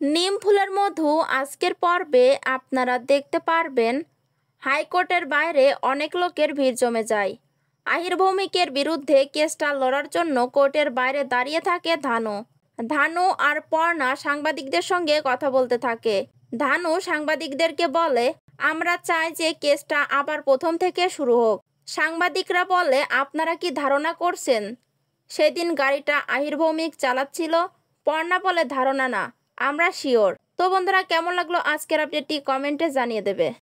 নিম ফুলের মধু আজকের পর্বে আপনারা দেখতে পারবেন। হাইকোর্টের বাইরে অনেক লোকের ভিড় জমে যায়। আহির ভৌমিকের বিরুদ্ধে কেসটা লড়ার জন্য কোর্টের বাইরে দাঁড়িয়ে থাকে ধানু। ধানু আর পর্ণা সাংবাদিকদের সঙ্গে কথা বলতে থাকে। ধানু সাংবাদিকদেরকে বলে, আমরা চাই যে কেসটা আবার প্রথম থেকে শুরু হোক। সাংবাদিকরা বলে, আপনারা কি ধারণা করছেন? সেদিন গাড়িটা আহির ভৌমিক চালাচ্ছিল। পর্ণা বলে, ধারণা না। আমরা শিওর। তো বন্ধুরা কেমন লাগল আজকের আপডেটটি কমেন্টে জানিয়ে দেবে।